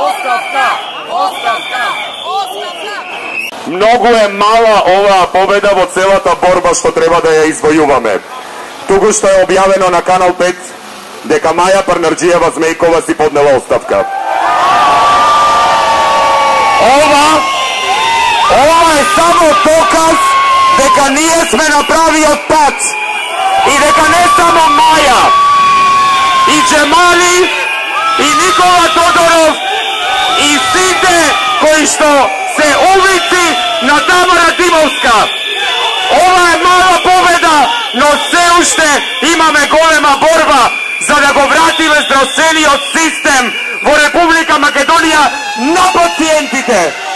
Оставка! Оставка! Многу е мала оваа победа во целата борба што треба да ја извојуваме. Туку што е објавено на Канал 5 дека Маја Парнарджиева Змејкова си поднела оставка. Ова, ова е само доказ дека ние сме на правиот пат и дека не само Маја, и Джемали, и Никола Тодоров, што се улици на Тамара Димовска. Ова е мала победа, но се уште имаме голема борба за да го вратиме здравствениот систем во Република Македонија на пациентите.